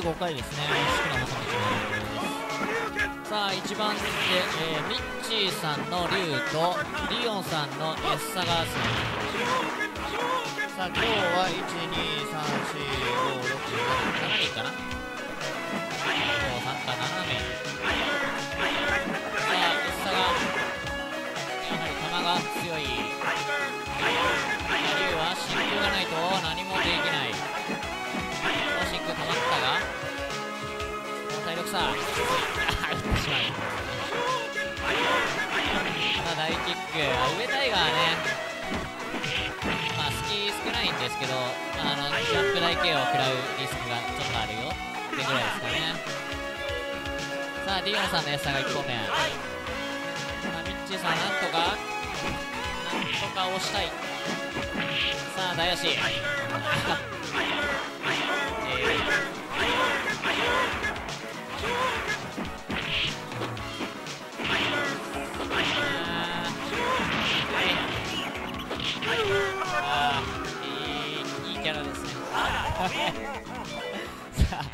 25回ですね。式の正道ですさあ1番手、えーミッチーさんの竜とリオンさんのエッサガー戦さあ今日は1 2 3 4 5 6 7人かな。今日参加7名。さあエッサがやはり球が強い。竜は真空がないと何もできない。真空止まったが体力差あ打ってしまうさあ大キック上タイガーねまあ隙少ないんですけど、あ、のジャンプ台形を食らうリスクがちょっとあるよってぐらいですかねさあディオンさんの餌が1個目さあミッチーさんなんとかなんとか押したいさあ大足さあ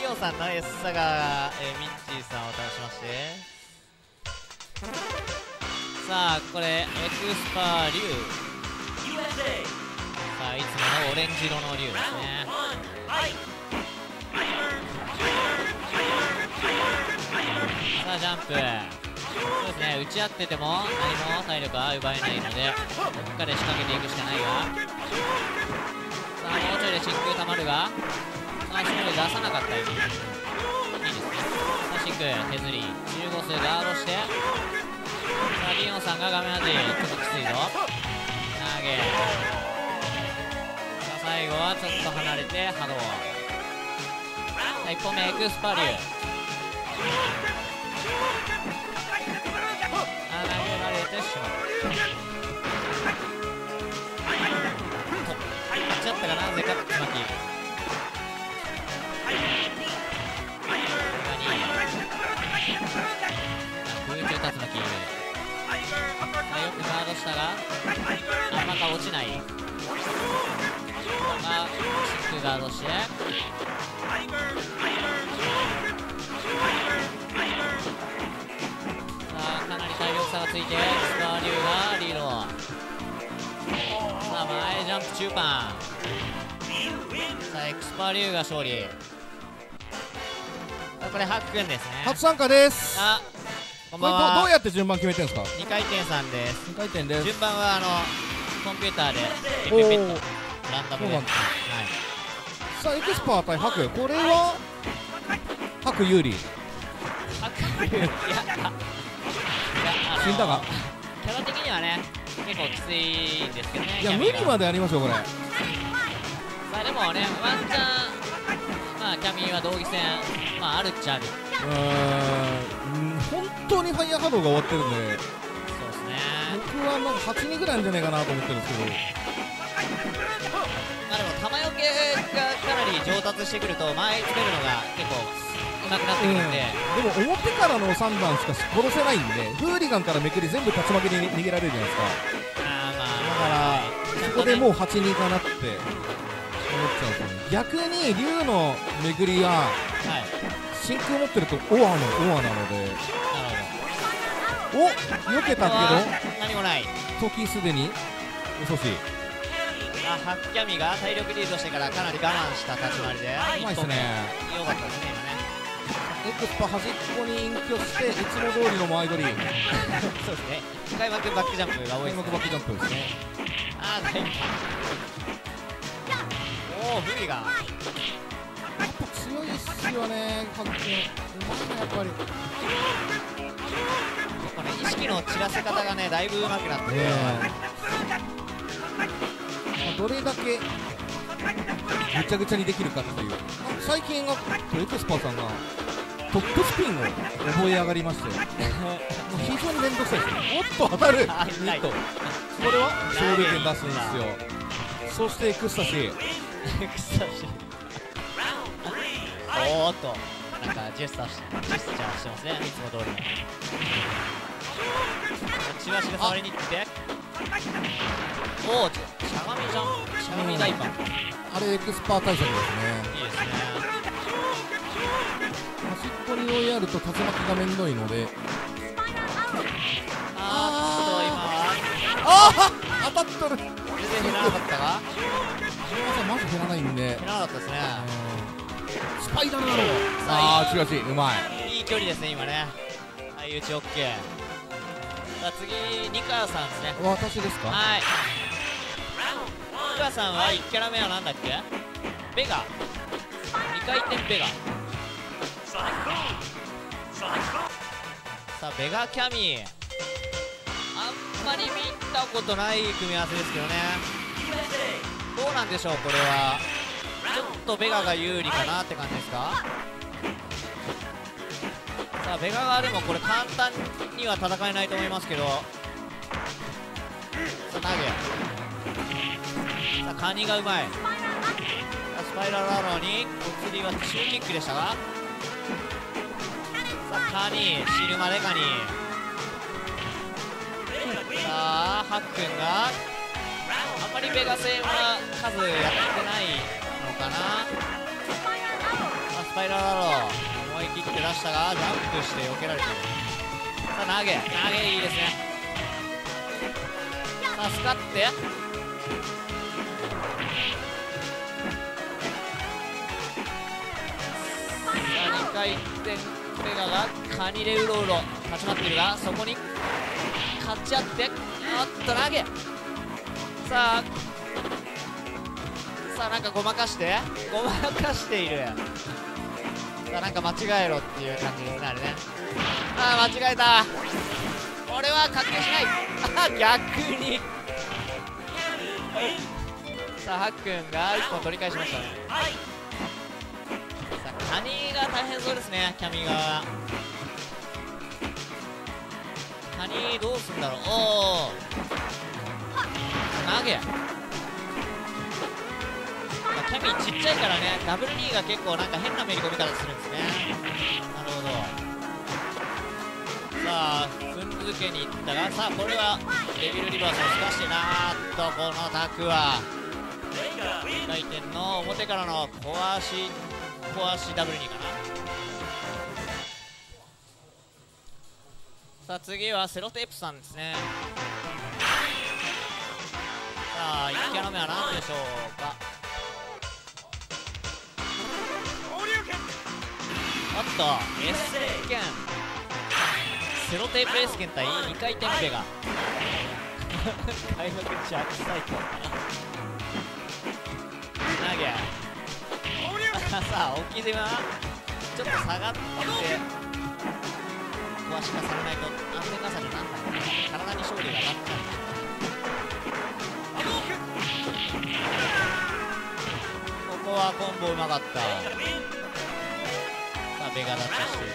リオさんのエッサが、えーミッチーさんを倒しまして。さあこれエクスパー竜さあいつものオレンジ色の竜ですね。さあジャンプ。そうですね。打ち合ってても何も体力は奪えないのでどっかで仕掛けていくしかないがさあもうちょいで真空たまるがさあしっかり出さなかったよいいですね。さあ真空削り。15数ガードしてさあリオンさんが画面端ちょっときついぞ。投げ。さあ最後はちょっと離れて波動。1本目エクスパリュー。あ投げられてしまうとやっちゃったがなぜかつまき空中竜巻あよくガードしたがあまか落ちないまあシックガードしてさあかなり体力差がついてスパー竜がリードさあ前ジャンプ中盤さあエクスパー竜が勝利。これハックンですね初参加ですあこんばんはどうやって順番決めてるんですか2回転さんです2回転です順番はあのコンピューターでおペペペッとランダムではい。さあエクスパー対ハク。これはハク有利ハックンいや死んだがキャラ的にはね結構きついんですけどね。いや無理までありますよこれ。さあでもねワンチャンまあキャミーは道義戦まああるっちゃある。うーん。本当にファイヤー波動が終わってるんで。そうですね。僕はなんか8人ぐらいなんじゃないかなと思ってるんですけどがかなり上達してくると前詰めるのが結構上手くなってくるんで、でも表からの3番しか殺せないんでフーリガンからめくり全部竜巻に逃げられるじゃないですか。あーまだあからそこでもう8人かなって思っちゃうんですよね。逆に竜のめくりははい。真空持ってるとオアのオアなので。なるお避けたほど。け何もない。ど時すでに。遅し。あハッキャミが体力リードしてからかなり我慢した立ち回りで。うまいっすね。良かったですねエクスパ端っこに隠居していつも通りの前取り。今 ねそうですね。開幕バックジャンプが多いね。幕バックジャンプですね。あー大変。おおフリガンやっぱ強いっすよね。かっこいい。うまいなやっぱり。これ意識の散らせ方がねだいぶ上手くなってて、ねまあどれだけぐちゃぐちゃにできるかっていう。あ最近はエクスパーさんがトップスピンを覚え上がりまして。もう非常に面倒くさいですねおっと当たる。ミット。これは勝利権出すんですよ。そしてエクスタシー。エクスタシー。おーっと。なんかジェスチャーしてますね。いつも通り。のチラシで触りに行っておおしゃがみジャン。プしゃがみダイパーあれエクスパー対策ですね。いいですね。端っこに追いやると竜巻がめんどいのであああ当たっとる。全然減らなかったか？さんマジ減らないんで減らなかったですね。うんスパイダーだろうああ違う違う。うまいいい距離ですね今ね。相打ち OK さあ次ニカさんですね。私ですか？はいニカさんは1キャラ目は何だっけ？ベガ。2回転ベガ。さあベガキャミ。ーあんまり見たことない組み合わせですけどね。どうなんでしょうこれは。ちょっとベガが有利かなって感じですか？さあベガ側でもこれ簡単には戦えないと思いますけど。さあ投げ。さあカニがうまい。スパイラルアローにお釣りは中キックでしたが。さあカニシルマでカニ。さあハックンがあんまりベガ戦は数やってないのかな。あスパイラルアロー。思い切って出したがジャンプして避けられてるさあ投げ。投げいいですね。さあスカって。回転ベガがカニでうろうろ立ち回っているがそこに勝ち合っておっと投げ。さあさあなんかごまかして。ごまかしている。さあなんか間違えろっていう感じですねあれね。ああ間違えた。俺は確定しない。あ逆に。さあハックンが1本取り返しました。ねカニが大変そうですねキャミがカニどうすんだろう。おお投げ、ま、キャミちっちゃいからねダブル2が結構なんか変なめり込み方するんですね。なるほど。さあ踏んづけにいったがさあこれはデビルリバースをすかしてなーっとこのタクは回転の表からの小足。小足ダブル2かな。さあ次はセロテープさんですね。さあ1キャラ目は何でしょうか。おっと S 剣。セロテープ S 剣対2回転ベガ。開幕ジャックサイト投げさあ置き島ちょっと下がって。壊し化されないと安全傘になんない体に勝利が当たっちゃうここはコンボうまかった。さあベガ立ちして。いる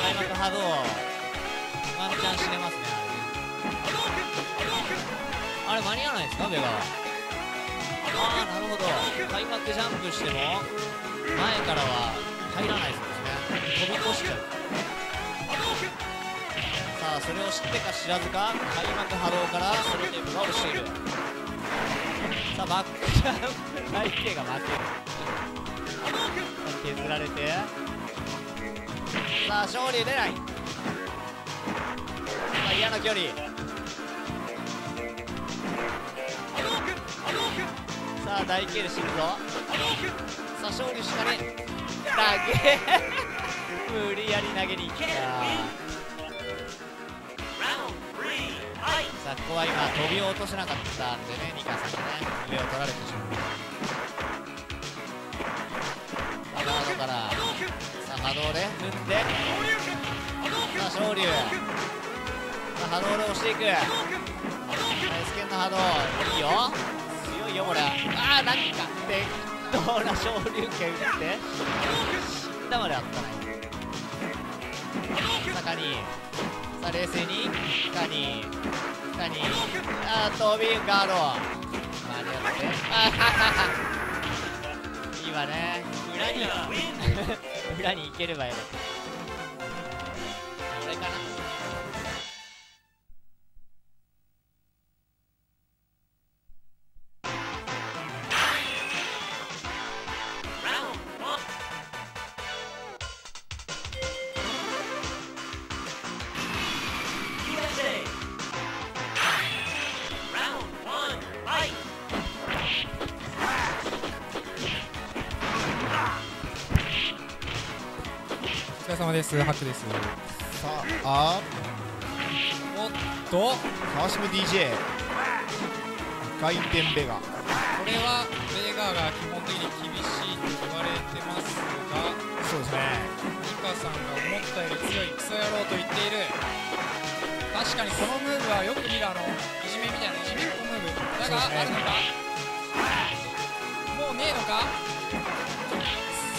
開幕波動。ワンチャン死ねますねあれね。あれ間に合わないですかベガはああなるほど。開幕ジャンプしても前からは入らないそうですね。飛び越しちゃうさあそれを知ってか知らずか開幕波動からソロテープが落ちている。さあバックジャンプ。体系が負ける。削られてさあ勝利出ない。さあ嫌な距離。さあ大ケール死ぬぞ。さあ勝利しかね投げ無理やり投げに行ったさあここは今飛びを落とせなかったんでねニカさんがね。上を取られてしまうさあガードから。さあ波動で。踏んで。さあ昇竜さあ波動で押していく。さあ S 剣の波動。いいよ。強いよこれああなんか適当な昇竜拳打って。死んだまであったねさあカニさあ冷静に。カニカニあー飛びガード。間に合って。あはははいいわね裏に。裏に行ければよかった。俺かな。様です。ハックです。さあおっと。川島 DJ 回転ベガ。これはベガが基本的に厳しいと言われてますが。そうですね。ミカさんが思ったより強いクソ野郎と言っている。確かにこのムーブはよく見るあのいじめみたいないじめっ子ムーブ。だが、ね。あるのか？もうねえのか？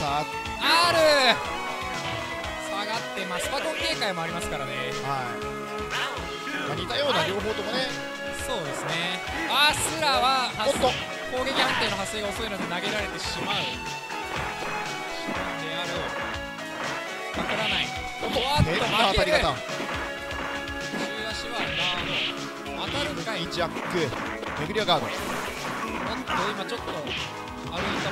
さあ。あるます。スパコン警戒もありますからね。はい、まあ、似たような両方ともね。そうですね。あースラはおっと。攻撃判定の発生が遅いので投げられてしまう。であるかからない。おっと。変な当たり方。中足はガード。当たるんかい。ジャック。めぐりはガード。おっと今ちょっと歩いた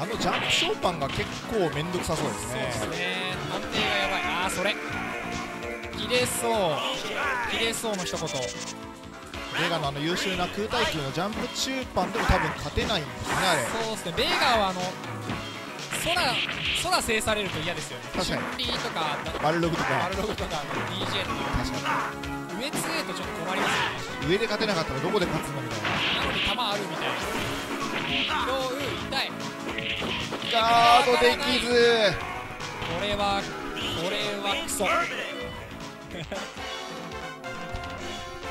あのジャンプショーパンが結構面倒くさそうですね。そうですね安定がやばい。ああそれ。切れそう。切れそうの一言。ベガのあの優秀な空対空のジャンプ中パンでも多分勝てないんですねあれ。そうですね。ベーガーはあの空空制されると嫌ですよね。確かに。リーとかバルログとか。バルログとか DJ とか。確か上2へとちょっと困りますよね。に上で勝てなかったらどこで勝つのみたいな。なのに球あるみたいなガードできず。これはこれはクソ。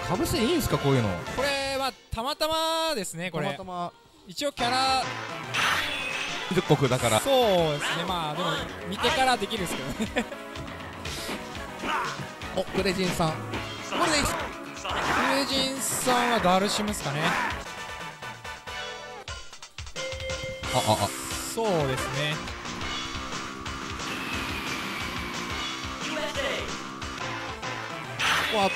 かぶせいいんすかこういうの。これはたまたまですねこれ。たまたま。一応キャラ。10国だから。そうですね。まあでも見てからできるんですけどね。おクレジンさん。これでいいっす友人さんはガルシムですかねあああそうですね。こ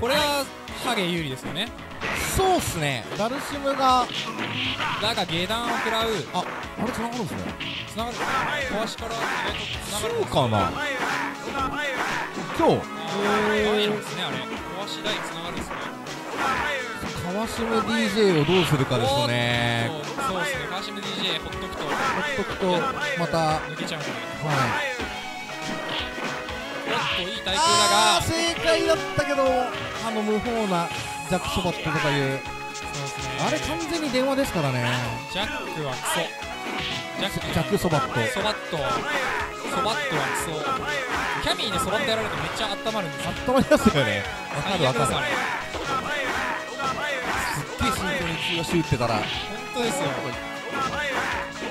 これはハゲ有利ですよね。そうっすね。ダルシムがだが下段を食らう。ああれ繋がるんですね。つながる壊しから意外とつながるそうかな。今日。ダメなんですねあれ。壊し台つながるんですね川島 DJ をどうするかですね。おっとそうですね。川島 DJ ほっとくとほっとくとまたは抜けちゃうんでいおっといい対空だが。正解だったけどあの無法なジャック・ソバットとかいう。そうね。あれ完全に電話ですからね。ジャックはクソ。ジャック。ジャック・ソバット。ソバット。ソバットはクソ。キャミーでソバットやられるとめっちゃ温まるんですよ。温まりますよね。わかるわかる最悪ですすっげえ慎重に中足打ってたら。本当ですよ。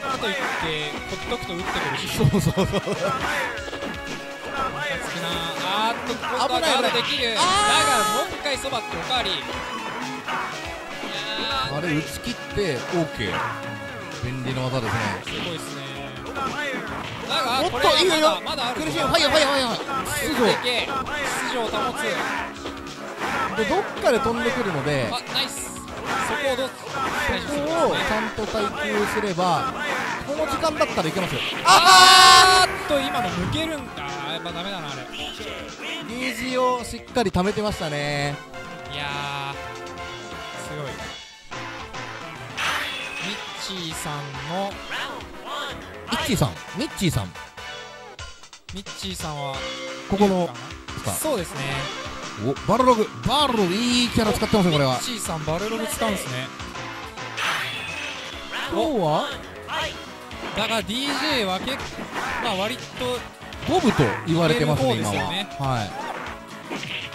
かといってほっとくと打ってくるし。そうそうそう。あーっと今度はガードできる。だあがもう一回そばっておかわり。あれ打ち切って OK 便利な技ですね。ーすごいですね。だがおっことれはまだまだある苦しいよはいはいはいはいはい出場出て出場を保つ。でどっかで飛んでくるので。あナイスそこをちゃんと耐久すればこの時間だったらいけますよ。あーっと今の抜けるんだやっぱダメだなあれ。ゲージをしっかり貯めてましたね。いやーすごい。ミッチーさんのミッチーさん？ミッチーさん。ミッチーさんはここのそうですねおバルログバルログいいキャラ使ってますねこれは。ミッチーさんバルログ使うんですね。今日は？だが DJ は結構まあ割とボブと言われてますね今は。はい。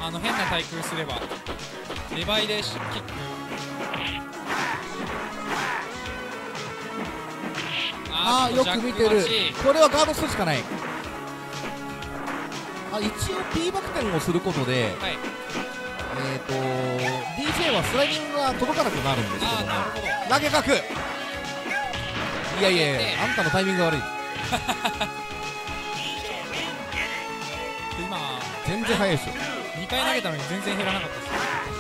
あの変な対空すればレバイでキック。ああよく見てる。これはガードするしかないあ一応 P バク転をすることではい。えっ、ー、と DJ はスライディングが届かなくなるんですけども投げかくいやいやいやあんたのタイミングが悪い。で今全然早いですよ。2回投げたのに全然減らなかったです。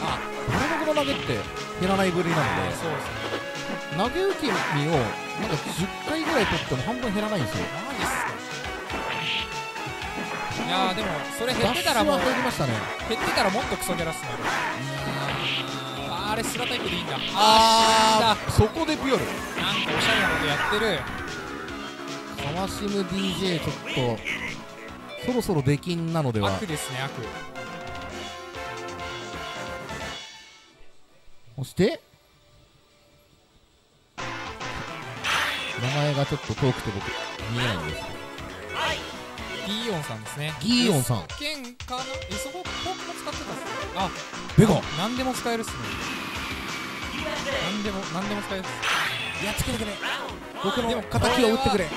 あバルログの投げって減らないぶりなのでそうですね。投げ受け身をなんか10回ぐらい取っても半分減らないんですよ。マジっすかいやーでもそれ減ってたらもう減りましたね。減ってたらもっとクソギャラっすねバれスラタイプでいいんだ。あーそこでピョル。なんかおしゃれなことやってる。カワシム DJ ちょっとそろそろ出禁なのでは。悪ですね悪。そして。名前がちょっと遠くて僕見えないんですギーオンさんですね。ギーオンさん。剣かな？えそこフォークも使ってたっすあベガ何でも使えるっすね。何でも何でも使えるっす。やっつけてくれ。僕の敵を撃ってくれ。こ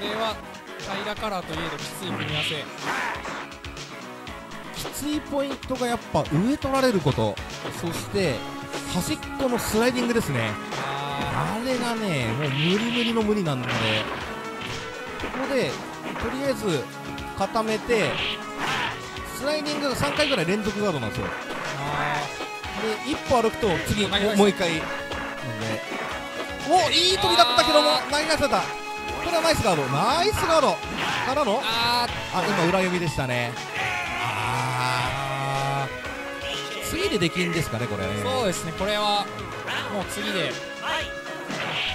れは平カラーといえどきつい組み合わせ。きついポイントがやっぱ上取られること。そして端っこのスライディングですね。ああれがねもう無理無理の無理なんで。ここでとりあえず固めてスライディングが3回ぐらい連続ガードなんですよ。で一歩歩くと次もう一回。なんで。おいい飛びだったけどもあ投げ返せた。これはナイスガード。ナイスガード。からの。ああ今裏読みでしたね。ああー。次でできんですかねこれ。ねそうですね。これはもう次で。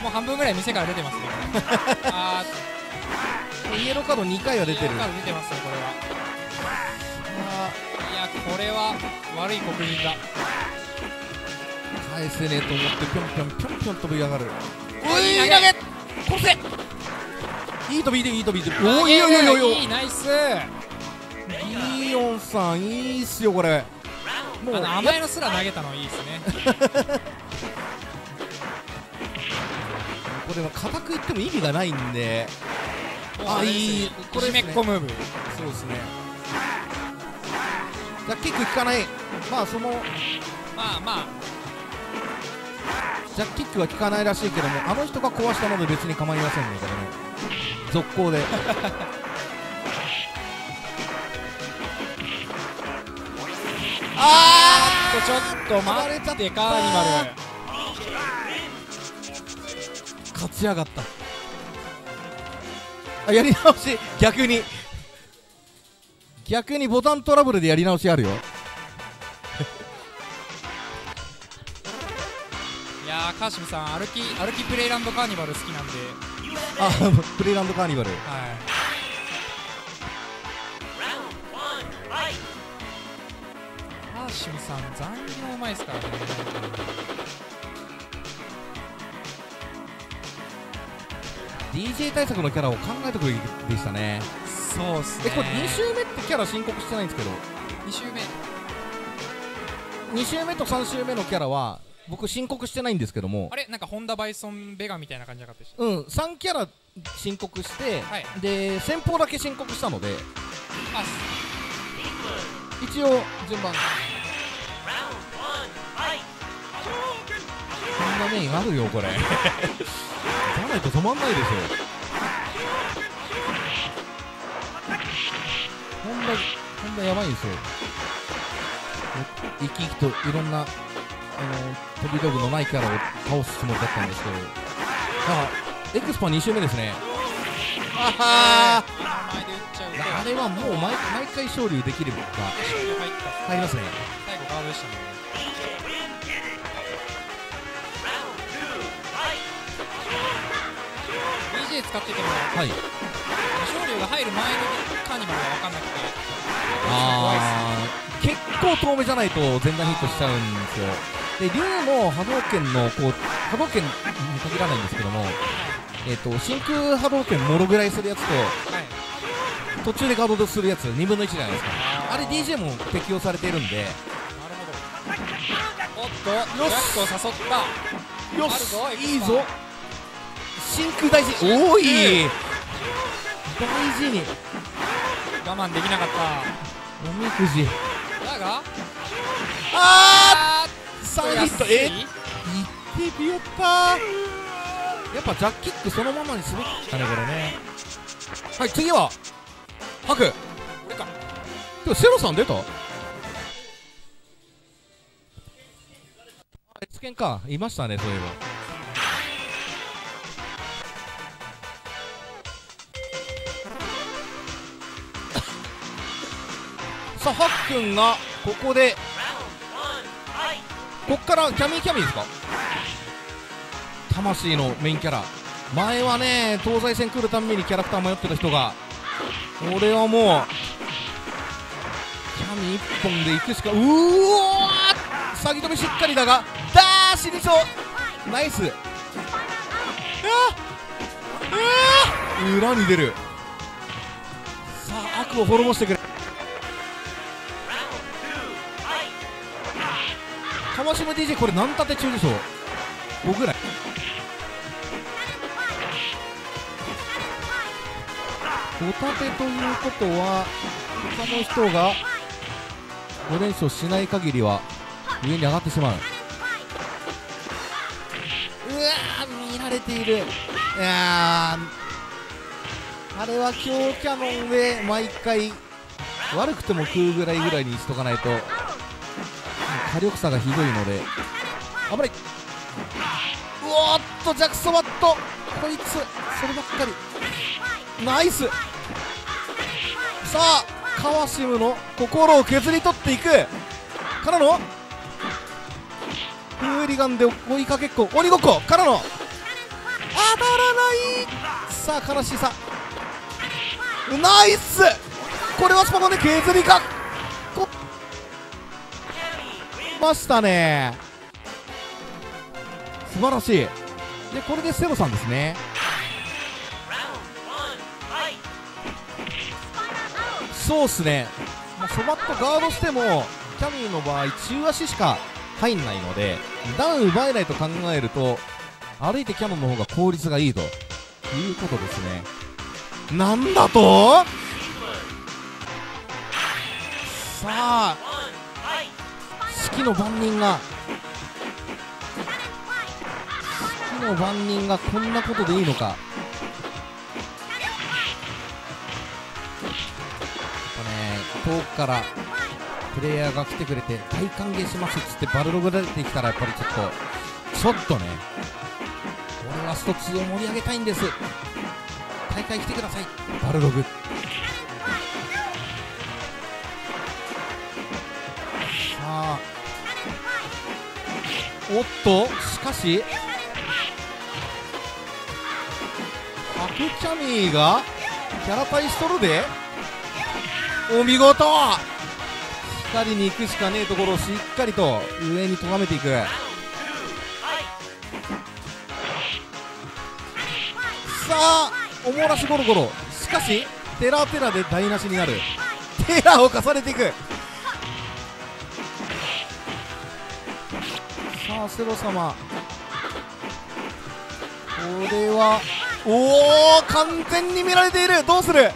もう半分ぐらい店から出てますね。こ れあイエローカード2回はー出てる。イヤーカード出てますねこれは。いやこれは悪い刻印だ返せねえと思ってぴょんぴょんぴょんぴょん飛び上がる。おいい投げ殺せ。いい飛びでいい飛び。でおおいいよいいよい。いよいいナイス。ギーオンさんいいっすよこれ。もう甘いのすら投げたのいいですね。これは硬くいっても意味がないんであいいこれいじめっこムーブ。そうですね。じゃあキック効かない？まあそのまあまあ。ジャッキックは効かないらしいけどもあの人が壊したので別に構いませんねこれね続行で。あちょっと待ってカーニバル。ー勝ち上がったあ やり直し逆に。逆にボタントラブルでやり直しあるよ。いやーカーシムさん歩き歩きプレイランドカーニバル好きなんで。あ プレイランドカーニバル。はい。カーシムさん残業うまいですからね DJ 対策のキャラを考えてくれでしたね。そうっすね。えこれ2周目ってキャラ申告してないんですけど。2周目。2周目と3周目のキャラは僕申告してないんですけども。あれ？なんかホンダバイソンベガみたいな感じじゃなかったでしたうん3キャラ申告して、はい。で先方だけ申告したので。あ一応順番。こんなメインあるよこれ じゃないと止まんないでしょ。ほんだほんだやばいんですよ。生き生きといろんなあの飛び道具のないキャラを倒すつもりだったんですけど。あエクスパ2周目ですね。ああれはもう毎毎回勝利できれば入りますね。最後ガードでしたね使っててもはい。勝利が入る前のカーニバルが分かんなくて。あー。結構遠目じゃないと全弾ヒットしちゃうんですよ。で竜の波動拳のこう波動拳に限らないんですけどもえっ、と真空波動拳もろぐらいするやつとはい。途中でガードするやつ2分の1じゃないですか。ああれ DJ も適用されているんで。なるほど。おっとよあるぞしいいぞ真空大事おい。大事に。我慢できなかった。おみくじ。だが。ああー3ヒットえ？いってビヨったやっぱジャッキックそのままにすべきだねこれね。はい次は。ハク。俺かでもセロさん出た？あれつけんか。いましたねそういえばさあハックンがここでこっからキャミーキャミーですか？魂のメインキャラ。前はね東西線来るたんびにキャラクター迷ってた人が俺はもうキャミ一本で行くしかうおー詐欺止めしっかりだがだー死にそうナイス。裏に出る。さあ悪を滅ぼしてくれ。川島 DJ これ何立て中でしょう？5ぐらい。5立てということは他の人が5連勝しない限りは上に上がってしまう。うわー見られている。いやあれは強キャノンで毎回悪くても食うぐらいぐらいにしとかないと。火力差がひどいので。危ない。うおっとジャクソバット。こいつそればっかり。ナイス。さあカワシムの心を削り取っていく。からのフーリガンで追いかけっこ鬼ごっこ。からの当たらない。さあ悲しさ。ナイス。これはスパコンで削りかましたね。素晴らしい。でこれでセロさんですね。そうっすね、そばっとガードしてもキャミーの場合中足しか入んないのでダウン奪えないと考えると歩いてキャノンの方が効率がいいということですね。なんだと？さあ式の番人が式の番人がこんなことでいいのか。やっぱね遠くからプレイヤーが来てくれて大歓迎しますっつってバルログ出てきたらやっぱりちょっとちょっとね俺はスト2を盛り上げたいんです。大会来てください。バルログ。おっとしかし。ハクキャミーがキャラ対しとるで。お見事。光に行くしかねえところをしっかりと上に咎めていく。さあおもらしゴロゴロ。しかしテラテラで台無しになる。テラを重ねていく。セロ様。これはおお完全に見られている。どうする？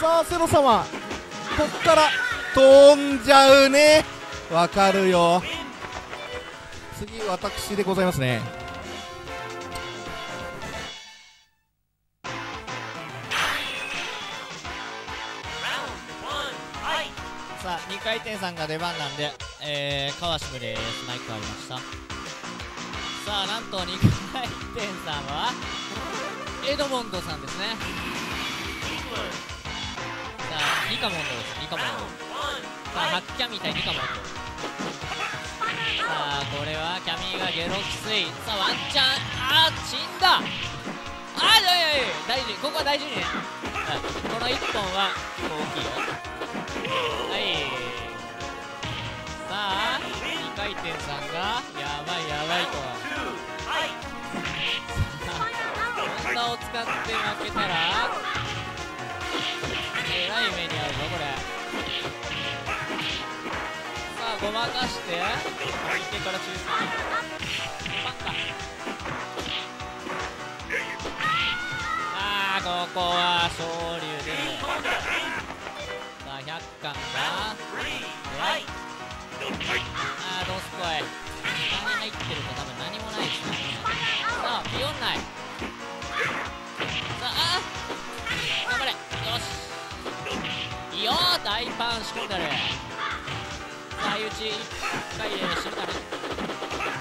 さあセロ様。こっから飛んじゃうね。わかるよ。次私でございますね。さあ2回転さんが出番なんで、えー、川島です。マイクありました。さあなんと2回転さんはエドモンドさんですね。さあニカモンドです。ニカモンド。さあハッキャミ対ニカモンド。さあこれはキャミーがゲロきつい。さあワンチャン。あー死んだ。あーいやいやいや大事。ここは大事にね、はい、この1本は大きいよ。2回転さんがやばい。やばいとホンダを使って。負けたらえらい目に遭うぞこれさあごまかして。相手から中心パンかあここは昇竜でさあ100巻がはいあーどうすこい下に入ってると多分何もないですねさあビヨンないさああ頑張れよしいいよ大パン仕込んでる相打ち1回で死ぬかね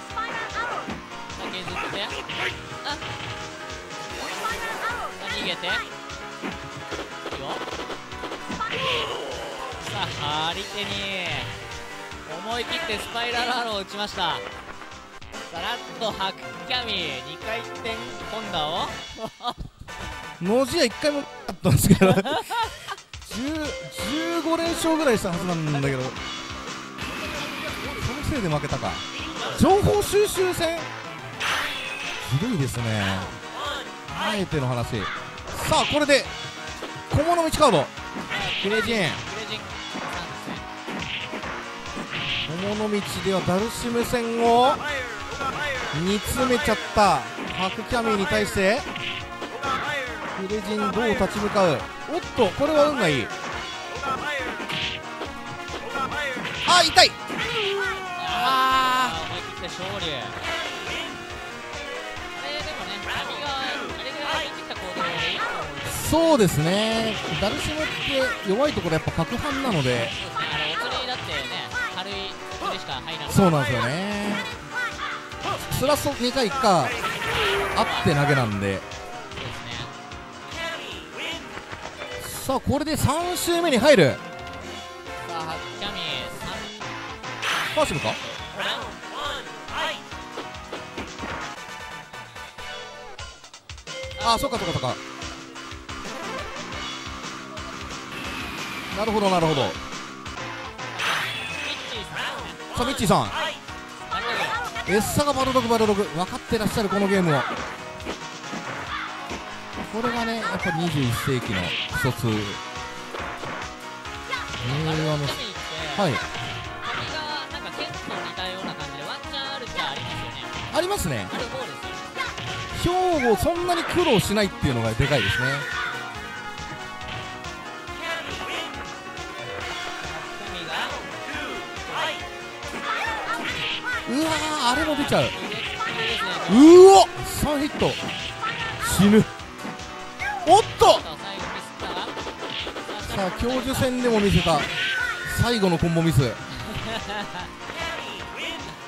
さあ削ってあさあ逃げていいよさあ張り手に思い切ってスパイラルアローを打ちました。さらっとハクキャミ2回転コンダを。ノジア1回もあったんですけど。15連勝ぐらいしたはずなんだけど。そのせいで負けたか。情報収集戦？ひどいですね。あえての話。さあこれで小物道カード。クレジン。クレジンさんですね小物道ではダルシム戦を煮詰めちゃったハクキャミーに対してクレジンどう立ち向かう？おっとこれは運がいい。あ痛い！あー。思い切って勝利ああそうですね。ダルシムって弱いところやっぱ角反なので。そうですねあれお釣りだってね軽いお釣りしか入らない。そうなんですよね。スラスト2回かあって投げなんで。ですねさあこれで3周目に入る。さあハッキャミファーシムか？ああそうかそうかそうか。なるほどなるほど。さあミッチーさん。なるほどエッサがバルログバルログ分かってらっしゃるこのゲームを。これがねやっぱ21世紀の一つ。令和のはい。ありますよね。兵庫そんなに苦労しないっていうのがでかいですねうわーあれも出ちゃう。うお3ヒット。死ぬ。おっと！さあ教授戦でも見せた。最後のコンボミス。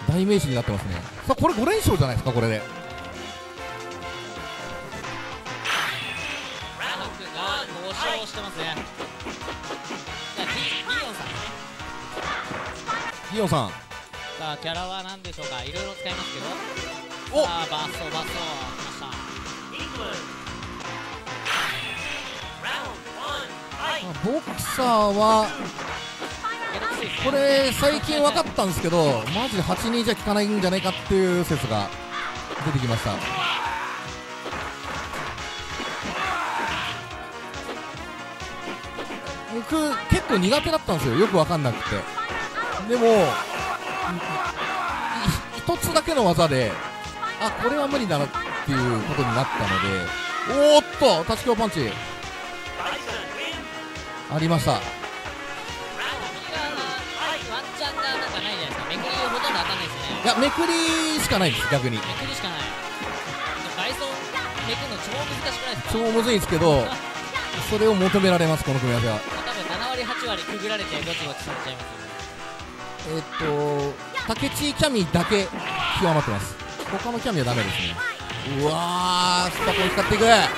代名詞になってますね。さあこれ5連勝じゃないですかこれで。ラハクが5勝してますね。じゃあリリオンさん。ですねギオンさんさあキャラは何でしょうか？いろいろ使いますけど。お！さあバッソバッソ。来ましたまあボクサーはこれ最近分かったんですけどマジで8-2じゃ効かないんじゃないかっていう説が出てきました。僕結構苦手だったんですよ。よく分かんなくて。でもいい一つだけの技であこれは無理だなっていうことになったのでおーっと立ち強パンチ。ありました。いやめくりしかないんです逆に。めくりしかない。バイソンめくるの超難しくないですか？超むずいんですけどそれを求められますこの組み合わせは。多分7割8割くぐられてゴチゴチされちゃいますよね。えっと竹地キャミだけ極まってます。他のキャミはダメですね。うわースパコン使っていく。さ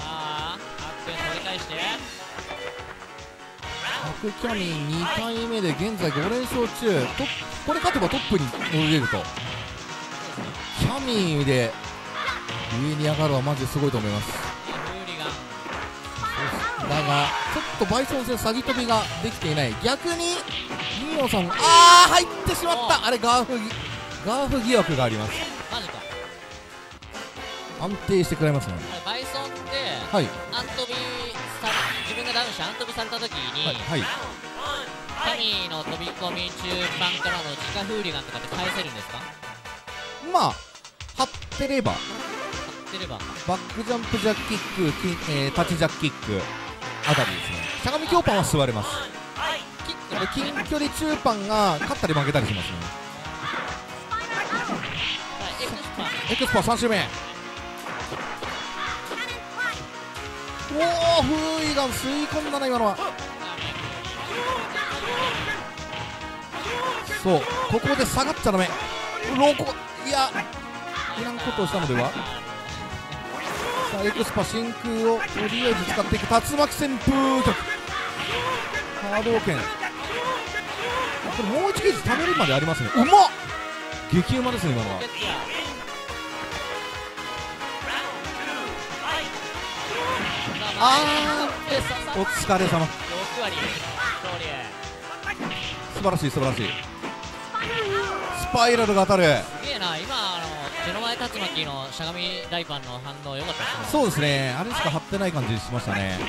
あアップ取り返して。白キャミ2回目で現在5連勝中。トこれ勝てばトップに乗れると。キャミで上に上がるはマジですごいと思います。だがちょっとバイソン戦詐欺飛びができていない。逆にミオさんあー入ってしまった。あれガーフギガーフ疑惑があります。マジか安定してくれますね。バイソンってはい。アントビさ自分がダウンしてアントビされた時に、はいはい。キャミーの飛び込み中盤からの自家フーリガンとかって返せるんですか？まあ張ってれば。買ってれば。バックジャンプジャッキック、キンえー、タッチジャッキックあたりですね。しゃがみ強パンは座れます。近距離中パンが勝ったり負けたりしますねエクスパ3周目。おおフーイガン吸い込んだな今のは。そうここで下がっちゃダメ。ロコいやいらんことをしたのでは。さあエクスパ真空をとりあえず使っていく。竜巻旋風脚波動拳これもう1ゲージ食べるまでありますね。うまっ！激うまですね今のは。あー。お疲れ様。6割素晴らしい素晴らしい。スパイラルが当たる。すげえな。今あの手の前竜巻のしゃがみ大パンの反応良かったですね。そうですね。あれしか張ってない感じしましたね。あ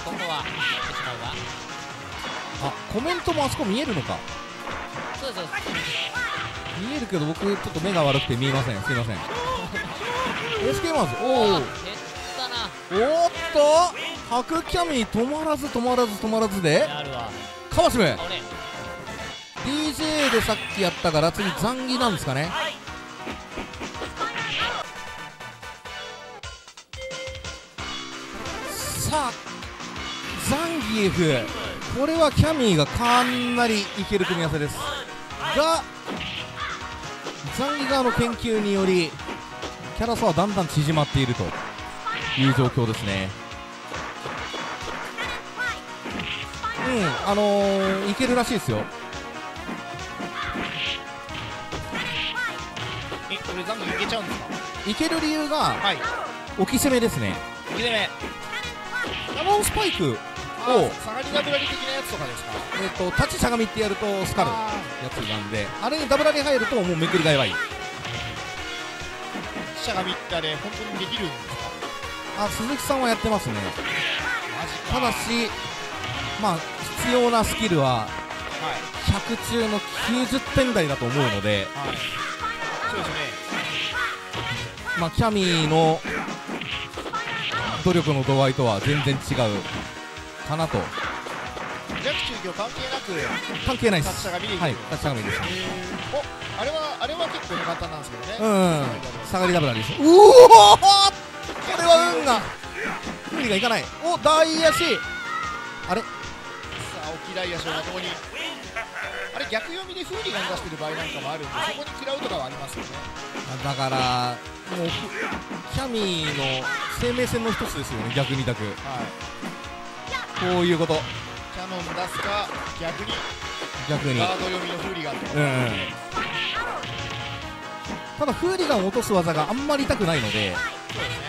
ーここは。やってしまうがあコメントもあそこ見えるのか。そうです見えるけど僕ちょっと目が悪くて見えません。すいません。SK マンズ。おおおーっと白キャミ止まらず止まらず止まらずであるわ。カワシム俺 DJ でさっきやったから次ザンギなんですかね。さあザンギエフ。これはキャミーがかなりいける組み合わせです。がザンギ側の研究によりキャラ差はだんだん縮まっているという状況ですね。うんあのー、いけるらしいですよ。えこれザンギいけちゃうんですか？いける理由がはい。置き攻めですね。2で目キャノンスパイクを、お下がりダブラリ的なやつとかですか？えっと立ちしゃがみってやるとスカルやあつなんであれにダブラリ入るともうめくりがやばいーしゃがみってあれ本当にできるんですか？あ鈴木さんはやってますね。ただしまあ必要なスキルははい。100中の90点台だと思うのではい。そうですね。まあキャミーの努力の度合いとは全然違うかなと。弱中強関係なく関係ないです。立ちしゃがみできるはい立ちしゃがみですえーおあれはあれは結構簡単なんですけどね。うん下がりダブラリです。うおーこれは運が。無理がいかない。お大足あれ？さあ沖大足をまともに。あれ逆読みでフーリガン出してる場合なんかもあるんでそこに食らうとかはありますよね。だからもうキャミーの生命線の一つですよね逆二択はい。こういうこと。キャノン出すか逆に。逆に。ガード読みのフーリガンとか。うんうん。ただフーリガンを落とす技があんまり痛くないのでそうですね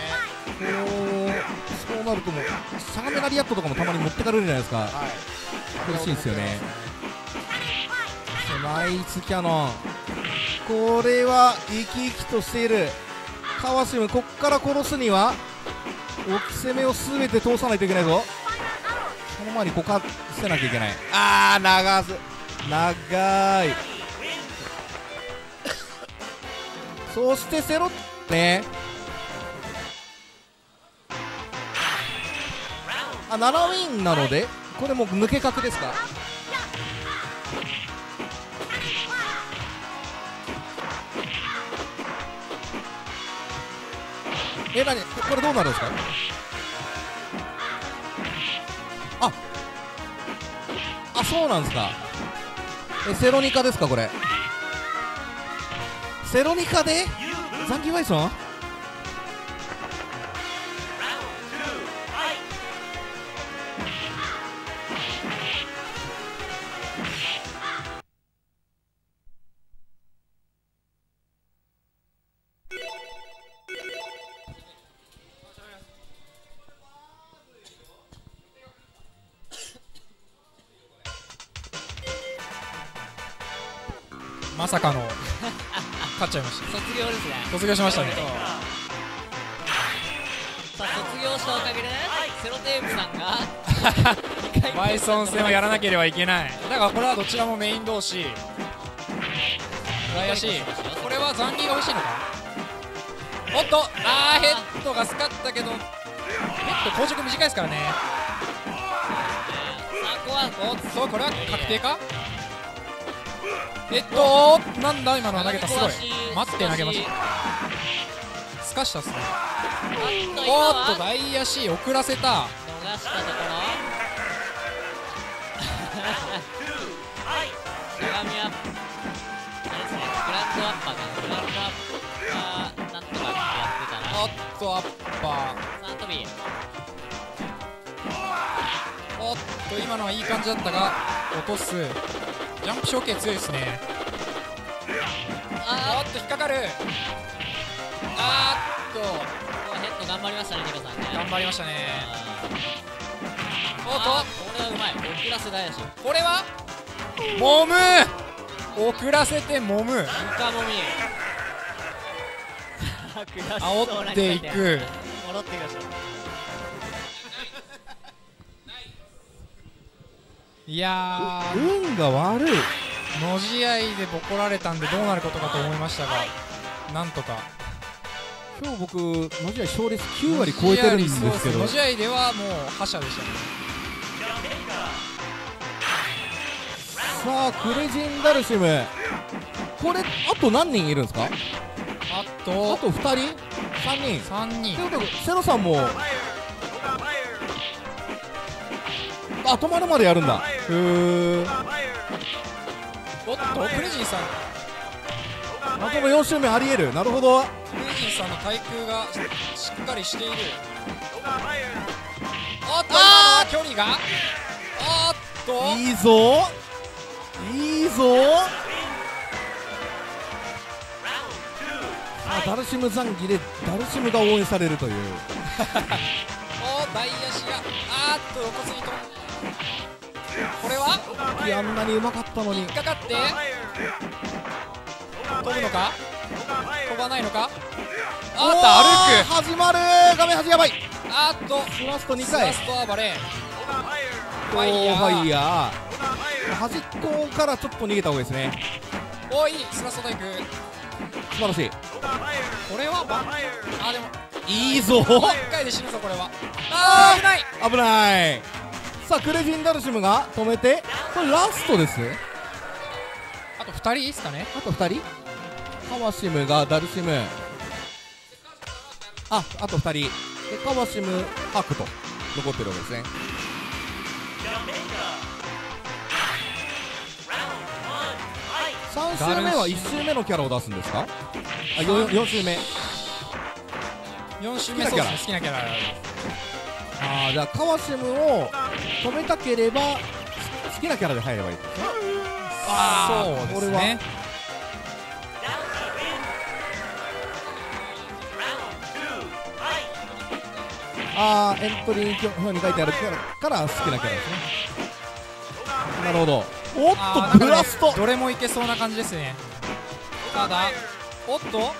そうなるともうしゃがめラリアットとかもたまに持ってかれるじゃないですか。はい苦しいんですよね。ナイスキャノン。これは生き生きとしている。川島こっから殺すには置き攻めを全て通さないといけないぞ。その前にこかせなきゃいけない。あー長す。長い。そしてセロねあ7ウィンなのでこれもう抜け角ですか？えなにこれどうなるんですか？ああそうなんですか。えセロニカですかこれ？セロニカで？残機バイソン？卒業しましたね。さあ卒業したおかげでセロテープさんがバイソン戦をやらなければいけない。だからこれはどちらもメイン同士。怪しい。これは残儀が欲しいのか？おっとあーヘッドがスカったけどヘッド硬直短いですからね。あここはおっと。これは確定か？え。っとなんだ？今の投げた。すごい。待って投げました。すかしたっすね。おっと大足遅らせた。逃したところしゃがみはあれですねグランドアッパーかなグランドアッパーなんとかやってたなおっとアッパー。さあトビーおっと今のはいい感じだったが落とす。ジャンプ処刑強いですね。あおっと引っかかるあーっとーここはヘッド頑張りましたねニカさんね。頑張りましたね。おっと。これはうまい。遅らせ大足これは？もむ。遅らせてもむ。イカもみ。煽っていく。戻ってきましたいやー。運が悪い。の試合でボコられたんでどうなることかと思いましたがなんとか今日僕の試合勝率9割超えてるんですけど。の試合ではもう覇者でしたねさあクレジンダルシム。これあと何人いるんですか？ああとと2人 ?3 人。3人。ということでセロさんも。あ止まるまでやるんだ。へー。おっとクレジンさんあとの4周目ありえる。なるほど。クレジンさんの対空がしっかりしている。おっと今のは距離が。おっと。いいぞ。いいぞ。あダルシム残機でダルシムが応援されるという。お大足が。あーっと横すぎとこれは？あんなにうまかったのに。引っかかって飛ぶのか？飛ばないのか？あっと歩く。始まる。画面端やばい。あーっとスラスト2回。スラスト暴れフファイヤー。ファイヤー。端っこからちょっと逃げた方がいいですね。おいいスラスト対空素晴らしい。これはバあでも。いいぞ。1回で死ぬぞこれは。あー危ない。危ない。さあクレジンダルシムが止めて。これラストです。あと2人いいっすかね。あと2人？カワシムがダルシム。ああと2人。でカワシムハクと残ってるわけですね。3周目は1周目のキャラを出すんですか？あ 4, 4周目。4周目。好きなキャラ。好きなキャラああじゃあカワシムを止めたければす好きなキャラで入ればいいあーそうですねああエントリー表に書いてあるキャラから好きなキャラですね。なるほど。おっとブラスト。どれもいけそうな感じですね。ただおっと。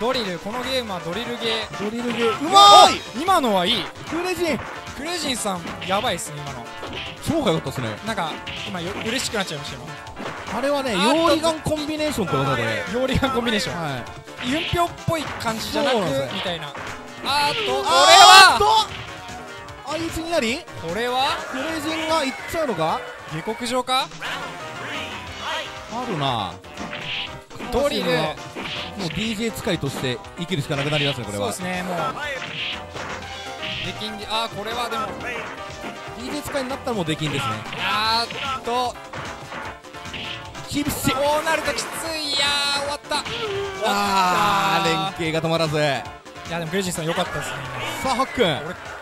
ドリル。このゲームはドリルゲー。ドリルゲー。うまーいお今のはいい。クレジン。クレジンさんやばいっすね今の。超かよかったですね。なんか今よ嬉しくなっちゃいました今。あれはねヨーリガンコンビネーションって技で。ヨーリガンコンビネーション。はい。ユンピョっぽい感じじゃなくみたいなあーっとこれはと。あいつになり？これは？クレジンがいっちゃうのか？下克上か？あるな。ドリルもう DJ 使いとして生きるしかなくなりますねこれそうはですねもう。できんであーこれはでも。DJ 使いになったらもうできんですね。あーっと。厳しい。こうなるときつい。いやー終わった。終あー連携が止まらず。いやでもクレジンさん良かったですね。さあハッ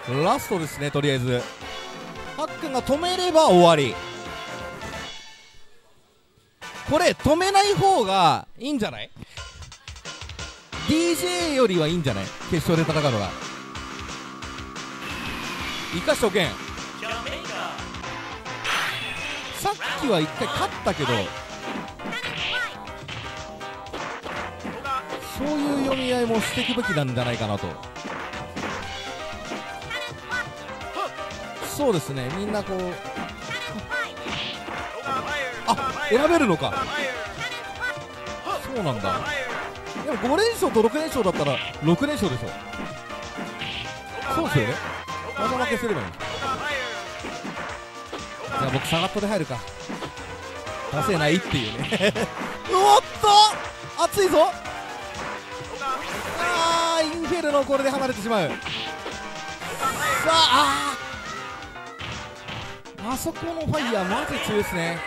クン。ラストですねとりあえず。ハックンが止めれば終わり。これ止めない方がいいんじゃない？DJ よりはいいんじゃない？決勝で戦うのが。生かしておけん。さっきは一回勝ったけどそういう読み合いもしていくべきなんじゃないかなと。そうですね。みんなこうあ選べるのか。そうなんだ。でも5連勝と6連勝だったら6連勝でしょ。そうですよね。技負けすればいい。じゃあ僕サガットで入るか。出せないっていうね。おっと！熱いぞ。ルノこれで離れてしまう。さああそこのファイヤーマジ強いですね。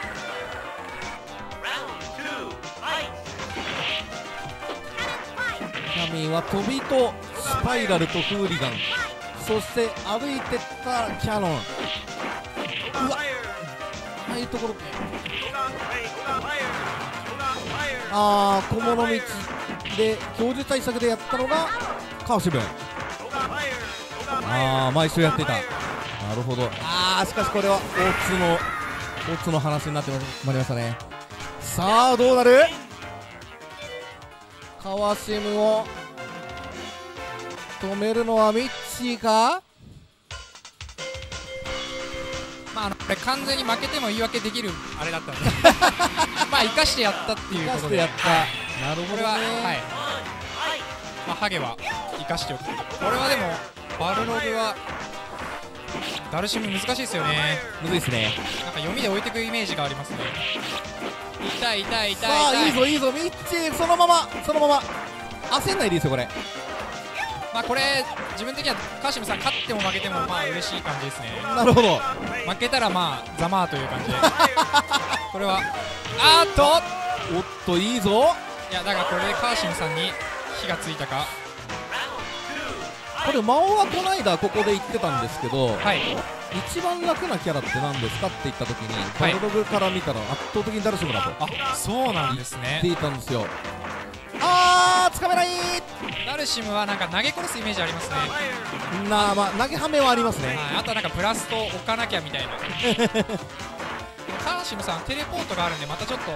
キャミーは飛びとスパイラルとフーリガン。そして歩いてったキャノン。ああいうところああ小物道で教授対策でやったのが川志文ああ毎週やってた。なるほど。ああしかしこれは大津の大津の話になってまいりましたね。さあどうなる？川シムを止めるのはミッチーか？まああのこれ完全に負けても言い訳できるあれだったんで。まあ生かしてやったっていう生かことで。してやった、はい。なるほどね。これははい。まあハゲは生かしておくこれはでもバルログはダルシム難しいですよね。むずいですね。なんか読みで置いてくイメージがありますね。痛い痛い痛いさあ痛いいいぞいいぞミッチーそのままそのまま。焦んないでいいですよこれ。まあこれ自分的にはカシムさん勝っても負けてもまあ嬉しい感じですね。なるほど。負けたらまあざまあという感じで。これはあーっと。おっといいぞ。いやだからこれでカーシムさんに火がついたかこれ魔王はこの間ここで言ってたんですけどはい。一番楽なキャラって何ですかって言った時にバはい。ルログから見たら圧倒的にダルシムだとあそうなんですね。言っていたんですよ。あーつかめない！ダルシムはなんか投げ殺すイメージありますね、なあまあ投げはめはありますね。はい、あとはなんかプラスと置かなきゃみたいな カーシムさんテレポートがあるんでまたちょっと違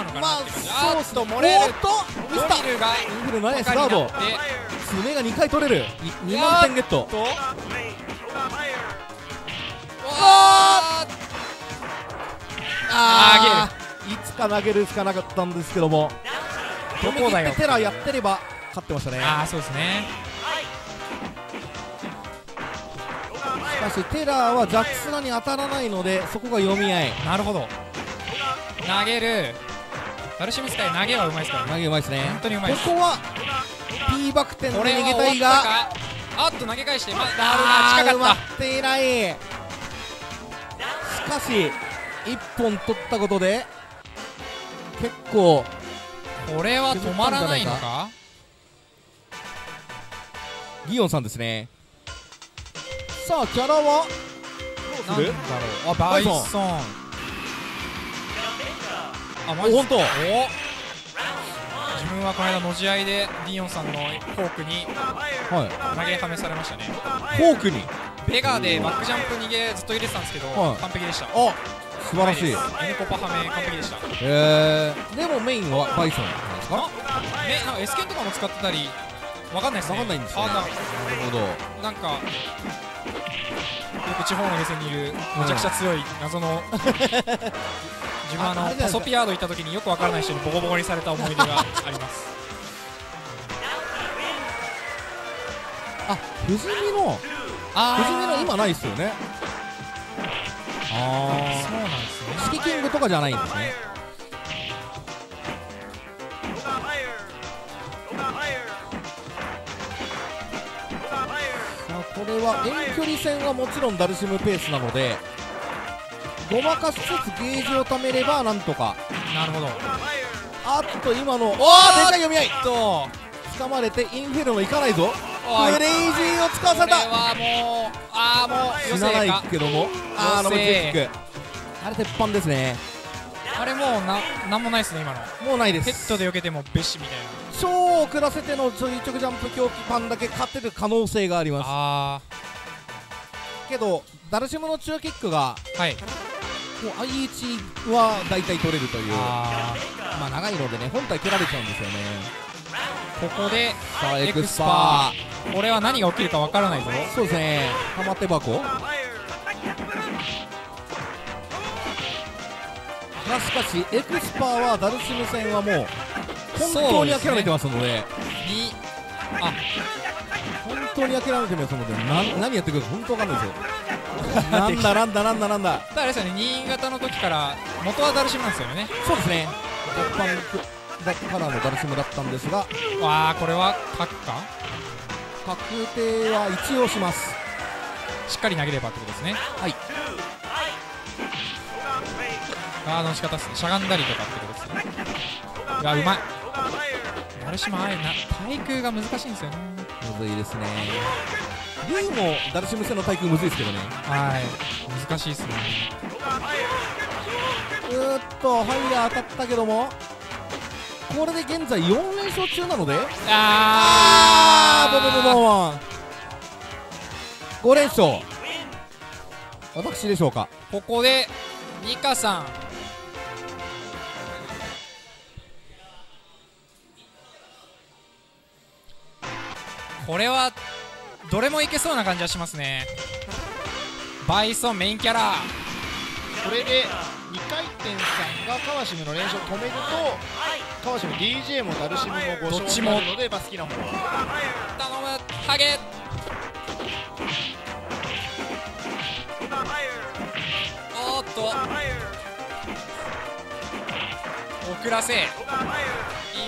うのかなまあって感じ、そうっすとモレルおっとミスタモリルがインフルナイスガード。爪が2回取れる。2万点ゲット。とああいつか投げるしかなかったんですけども。どこだよ。テラやってれば勝ってましたね。あーそうですねしかしテラーはジャックスナに当たらないのでそこが読み合い。なるほど。投げる。ダルシムスカイ投げはうまいですからね。投げうまいですね。本当にうまいここは P バク転で逃げたいが。あっと投げ返してまだあ近かっっていない。しかし1本取ったことで結構たこれは止まらないのか？ギオンさんですねさあキャラは？どうする？なんだろう。あバイソン。あマジ？お本当。お。自分はこの間のじ合いでディオンさんのフォークにはい。投げはめされましたね。フォークに？ベガーでバックジャンプ逃げずっと入れてたんですけど、はい。完璧でした。あ素晴らしい。エネコパはめ完璧でした。えー、でもメインはバイソンなんですか？えなんか S 剣とかも使ってたりわかんないですね。わかんないんですねあななるほど。なんかよく地方のゲセにいるめちゃくちゃ強い謎の 自分はあのパソピアード行った時によくわからない人にボコボコにされた思い出があります。あ不死身の不死身の今ないっすよね。あそうなんですね。あシキキングとかじゃないんですねこれは遠距離戦はもちろんダルシムペースなのでごまかしつつゲージを貯めればなんとか。なるほど。あっと今のおおでかい読み合い。と。掴まれてインフェルノいかないぞ。クレイジーを使わこれされたはもうああもう死なないけども。あー余生ノブチェックあれ鉄板ですね。あれもうななんもないですね今の。もうないです。ヘッドで避けてもべしみたいな超遅らせての垂直ジャンプ狂気パンだけ勝てる可能性があります。あけどダルシムの中キックがあはい。もう IH は大体取れるという。あまあ長いのでね本体蹴られちゃうんですよね。ーここでさあエクスパパこれは何が起きるかわからないぞ。ーそうですね。玉手箱。がしかしエクスパーはダルシム戦はもう本当に諦めてますのでに本当に諦めてますのでな何やってくるか本当わかんないですよ。なんだなんだなんだなんだ。ただあれですよね新潟の時から元はダルシムなんですよね。そうですね。ジャパンだからのダルシムだったんですが。わあこれは確か確定は一応します。しっかり投げればってことですね。はい。ガードの仕方ですね。しゃがんだりとかってことですね。うわうまいダルシムあれな対空が難しいんですよね。むずいですね。リュウもダルシム戦の対空むずいですけどね。はい。難しいですね。うーっとハイヤー当たったけどもこれで現在4連勝中なので。あー。ボボボボボン。5連勝。私でしょうか。ここでニカさんこれはどれもいけそうな感じはしますね。バイソンメインキャラ。これで2回転さんが川島の連勝を止めると川島 DJ もダルシムも5どっちも。勝になるので、まあ、好きな方頼むハゲ。おーっと。遅らせ。イ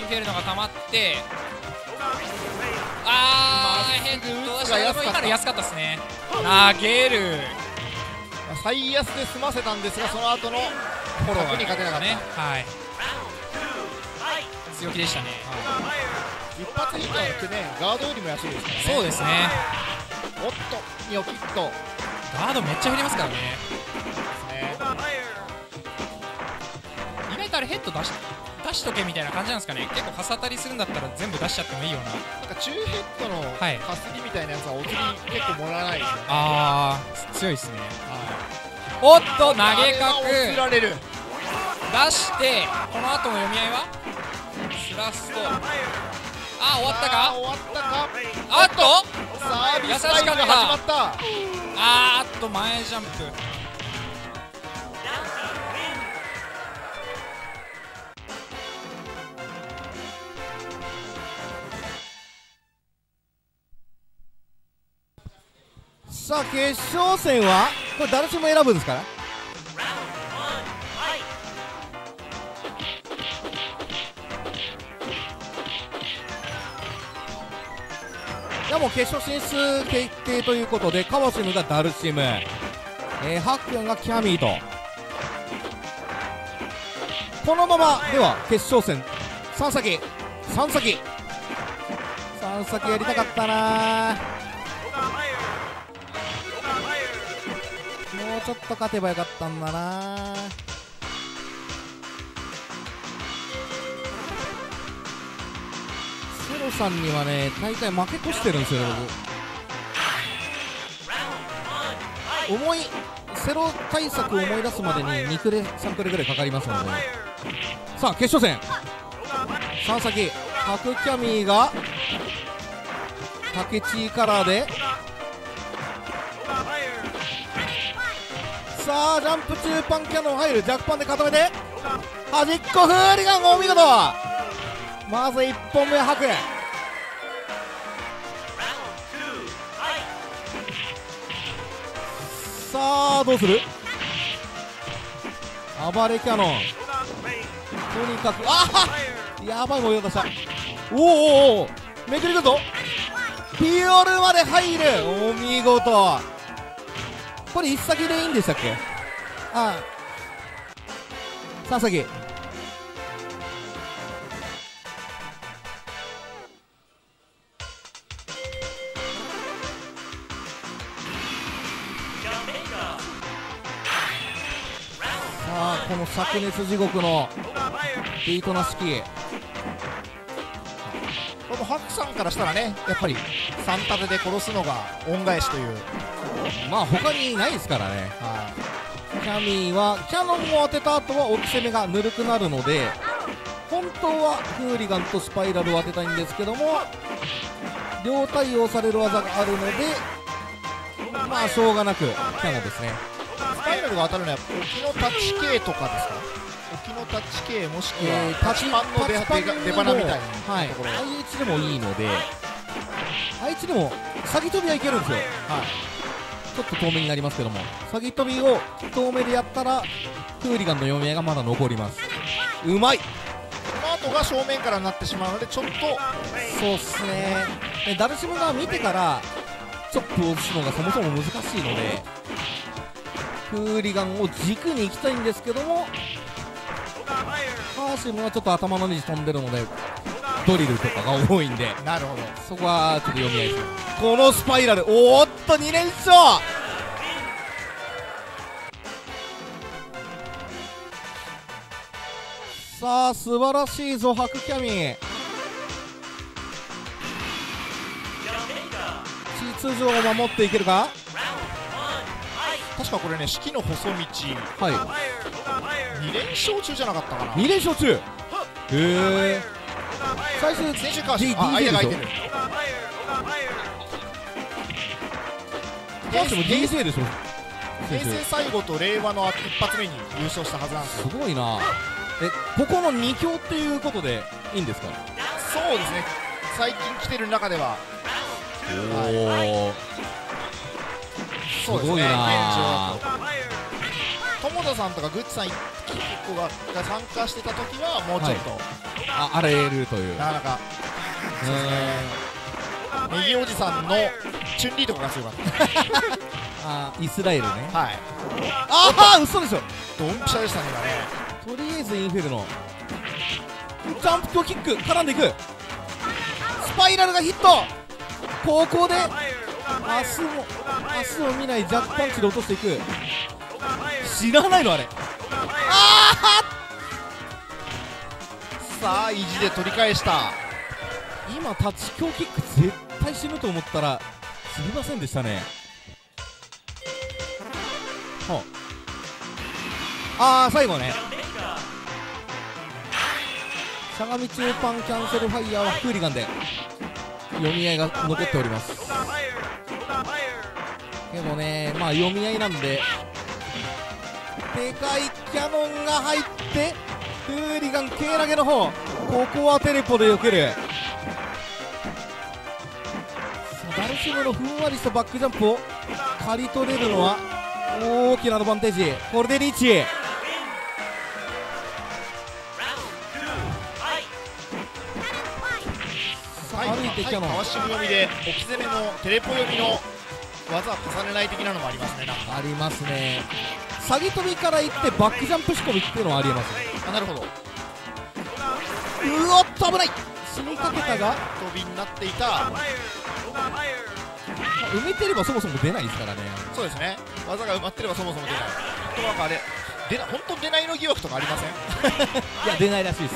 ンフェルノが溜まってあーヘッドが安かったったですね。投げる。まあ最安で済ませたんですがその後のフォロー角に勝てなかった。ね。はい。強気でしたね。一発ヒットはってねガードよりも安いですからね。そうですね。おっとニョキッとガードめっちゃ振りますからね。ね。意外とあれヘッド出し出しとけみたいな感じなんですかね。結構かさ当たりするんだったら全部出しちゃってもいいような。なんか中ヘッドのはい。かすりみたいなやつはお釣り結構もらわないですよね。あー強いですね。はい。おっと投げあれはお釣角られる。出してこの後の読み合いは？スラスト。あ終わったか？終わったか？あっと？サービスタイムが始まった。あーっと前ジャンプさあ決勝戦はこれ誰しも選ぶんですからいやもう決勝進出決定ということでカワシムがダルシム、えー、ハックンがキャミーと。このままでは決勝戦。3先。3先。3先やりたかったなもちょっと勝てばよかったんだな。セロさんにはね大会負け越してるんですよね僕。思いセロ対策を思い出すまでに2クレ3クレぐらいかかりますので。さあ決勝戦。3先白キャミーが竹地カラーでさあジャンプ中パンキャノン入る。弱パンで固めて。端っこフーリガンお見事まず1本目吐く。さあどうする？暴れキャノン。とにかくああやばい模様出した。おーおおめくりくぞ。ピオルまで入る。お見事。これ一先でいいんでしたっけ？ああ。三先さあこの灼熱地獄のビートな式このハクさんからしたらねやっぱり3タテで殺すのが恩返しという、まあ他にないですからね。はキャミーはキャノンを当てた後は置き攻めがぬるくなるので本当はフーリガンとスパイラルを当てたいんですけども両対応される技があるのでまあしょうがなくキャノンですね。い、スパイラルが当たるのは沖のタッチ系とかですか？沖のタッチ系もしくは、えータッチパンの出花みたいな。はい。ところ、相打ちでもいいので。相打ちでも先飛びはいけるんですよ。ちょっと遠目になりますけども。先飛びを遠目でやったらフーリガンの読み合いがまだ残ります。うまい。この後が正面からなってしまうのでちょっと。そうっすね。でダルシムが見てからチョップを打つのがそもそも難しいのでフーリガンを軸に行きたいんですけどもカーシムはちょっと頭のネジ飛んでるのでドリルとかが多いんで。なるほど。そこはちょっと読み合いです。このスパイラルおーっと2連勝!さあ素晴らしいぞ白キャミ。秩序を守っていけるか？確かこれね四季の細道。はい。2連勝中じゃなかったかな。2連勝中。へえ最終先週川 D- 島あ間が空いてる。川島 DJ でしょ。平成最後と令和の一発目に優勝したはずなんですよ。すごいな。えここの2強っていうことでいいんですか？そうですね。最近来てる中では。おおそうですごいな。友田さんとかグッチさん結構がが参加してた時はもうちょっと、あ荒れるという。なかなか。ネギおじさんのチュンリーとかが強かっ あイスラエルね。たはい。ああ嘘でしょ。ドンピシャでしたね今ね。とりあえずインフェルノジャンプとキック絡んでいく。スパイラルがヒット。ここで明日も明日を見ないジャックパンチで落としていく。知らないのあれ。あさあ意地で取り返した。今タッチ強キック絶対死ぬと思ったらすみませんでしたね。はああ最後ね。しゃがみ中パンキャンセルファイヤーはフーリガンで読み合いが残っております。けどねまあ読み合いなんででかいキャノンが入ってフーリガン K 投げの方ここはテレポで避ける。さあダルシムのふんわりしたバックジャンプを刈り取れるのは大きなアドバンテージ。これでリーチ。さあ歩いてキャノン、はい、川島読みで置き攻めのテレポ読みの技は重ねない的なのもありますねなんか。ありますね。下げ飛びから行ってバックジャンプ仕込みっていうのはありえます。あなるほど。うおっと危ない。死にかけたが。飛びになっていた。埋めてればそもそも出ないですからね。そうですね。技が埋まってればそもそも出ない。本当なんかあれ出な本当出ないの疑惑とかありません？いや出ないらしいです。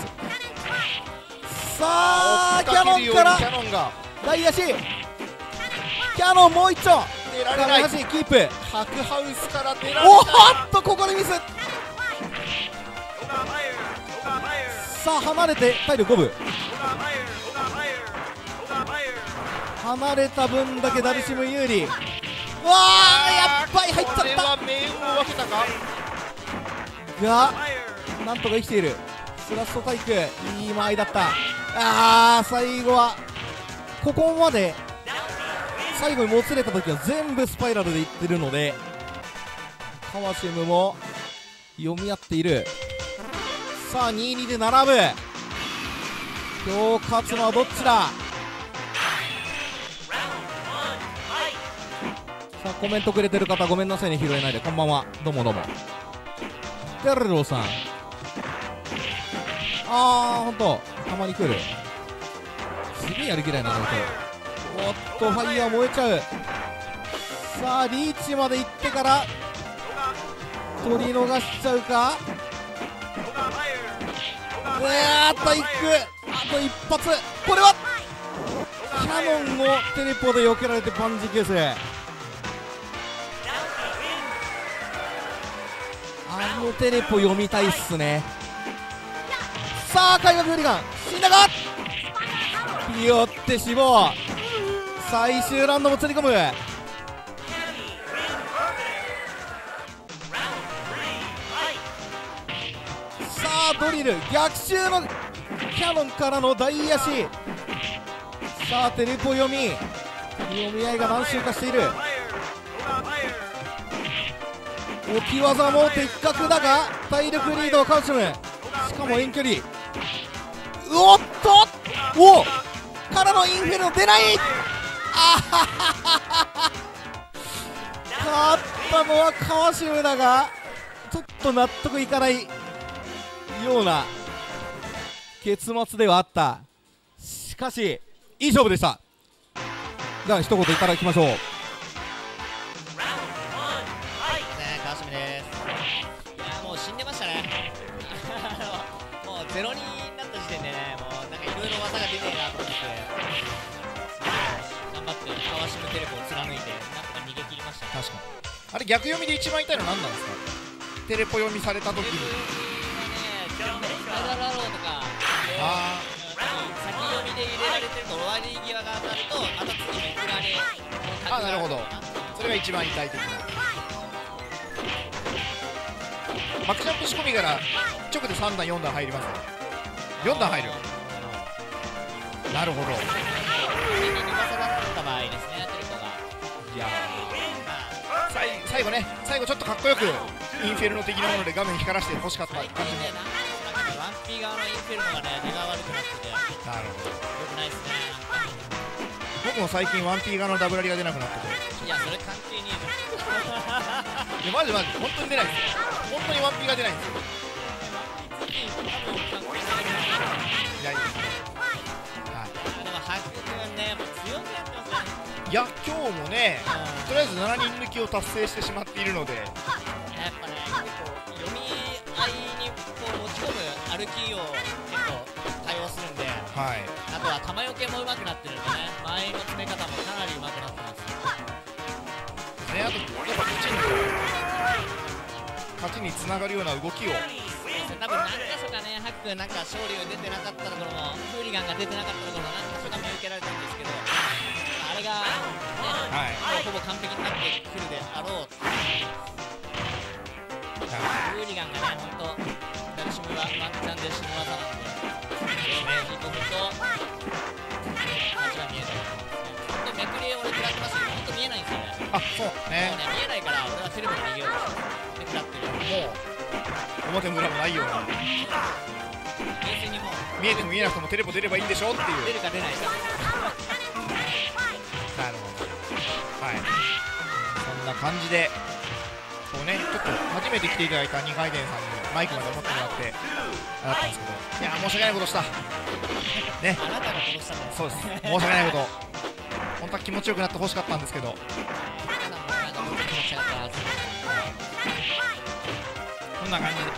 さあキャノンから。キャノンが。大足キャノンもう一丁。出られない。足キープ。白ハウスから出られおないっとここでミス。さあ離れて体力5分。離れた分だけダルシム有利。うわあやっぱり入っちゃった。これは命運を分けたか？がなんとか生きている。スラストタイク。いい間合いだった。あー最後はここまで最後にもつれた時は全部スパイラルでいってるのでカワシムも読み合っている。さあ2-2で並ぶ。今日勝つのはどっちだ？さあコメントくれてる方ごめんなさいね拾えないで。こんばんは。どうもどうも。テルロさん。あーほんと。たまに来る。すげえやる気だよなこの人。おっとファイヤー燃えちゃう。さあリーチまで行ってから取り逃しちゃうか。うわーあと1区あと一発。これはキャノンをテレポで避けられてパンジケースあのテレポ読みたいっすね。さあ開幕フリガン死んだか？ピヨって死亡最終ラウンドも釣り込む。さあドリル逆襲のキャノンからの大足さあテレポ読み。読み合いが何周かしている。置き技も的確だが体力リードをカウシムしかも遠距離。おっと！おからのインフェルノ出ない！勝ったのはカワシムだがちょっと納得いかないような結末ではあった。しかしいい勝負でした。では一言いただきましょう。ね川島です。いやもう死んでましたね。もうもうあれ逆読みで一番痛いの何なんですか？テレポ読みされた時に。はねスパイダーラローとか。であ先読みで入れられてると終わり際が当たるとまた次めくられあなるほど。それが一番痛い的なバックジャンプ仕込みから直で3段4段入ります4段入る。なるほど。右に技だった場合ですねテレポが。いやまあ最最後ね最後ちょっとかっこよくインフェルノ的なもので画面光らせて欲しかった感じもワンピー側のインフェルノがね出が悪くなっててなるほど。良くないですね。僕も最近ワンピー側のダブラリが出なくなってて。いやそれ関係ねえじゃん。いやマジマジ本当に出ないんですよ。本当にワンピーが出ないんですよ。いやいいでねもう強くなってますねいや今日もねとりあえず7人抜きを達成してしまっているので。やっぱね結構読み合いにこう持ち込む歩きを結構対応するんではい。あとは球よけも上手くなってるんでね前の詰め方もかなり上手くなってます。ねあとやっぱ勝ちに勝ちにつながるような動きを。多分何箇所かねハックなんか勝利が出てなかったところもフーリガンが出てなかったところも何ほぼ完璧になってくるであろうフーリガンがね本当ダルシムはワンチャンで死ぬ技なんで引き込むと味が見えない本当めくり俺食らってますけど本当見えないんですよねあそうねもうね見えないから俺はテレビに逃げようとしてで食らってるもう表も裏もないように冷静にもう見えても見えなくてもテレポ出ればいいんでしょっていう出るか出ないかな感じでこうねちょっと初めて来ていただいた二回転さんにマイクまで持ってもらってあったんですけどいや申し訳ないことした。ね。あなたが殺したんそうです。申し訳ないこと。本当は気持ちよくなってほしかったんですけど。こんな感じで、